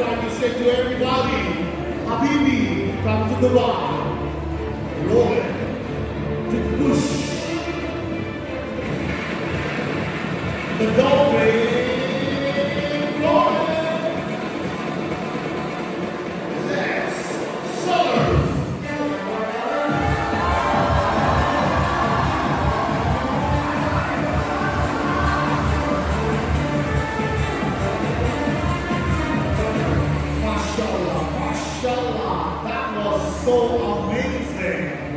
why we say to everybody, Habibi, come to the bar. Roll it. To bush. The dolphin. So amazing.